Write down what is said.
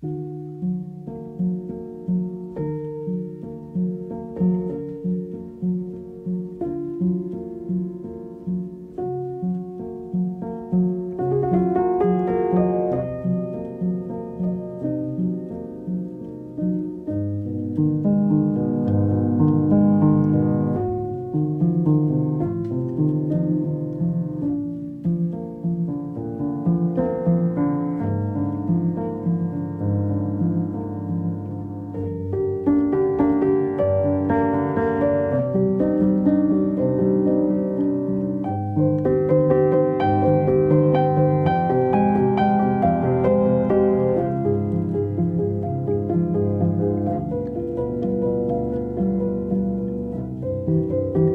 you you